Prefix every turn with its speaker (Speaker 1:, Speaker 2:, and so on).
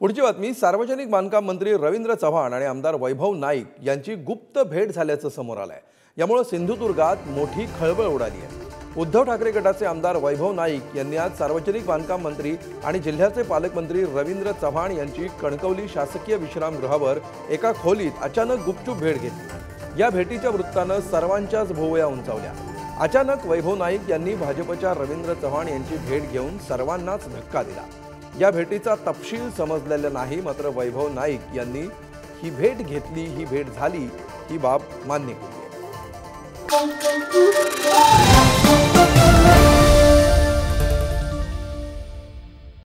Speaker 1: पुढची बातमी सार्वजनिक बांधकाम मंत्री रवींद्र चव्हाण आणि आमदार वैभव नाईक यांची गुप्त भेट झाल्याचं समोर आलंय. यामुळे सिंधुदुर्गात मोठी खळबळ उडाली आहे. उद्धव ठाकरे गटाचे आमदार वैभव नाईक यांनी आज सार्वजनिक बांधकाम मंत्री आणि जिल्ह्याचे पालकमंत्री रवींद्र चव्हाण यांची कणकवली शासकीय विश्रामगृहावर एका खोलीत अचानक गुपचूप भेट घेतली. या भेटीच्या वृत्तानं सर्वांच्याच भोवया उंचावल्या. अचानक वैभव नाईक यांनी भाजपच्या रवींद्र चव्हाण यांची भेट घेऊन सर्वांनाच धक्का दिला. या भेटीचा तपशील समजलेला नाही मात्र वैभव नाईक यांनी ही भेट घेतली ही भेट झाली ही बाब मान्य केली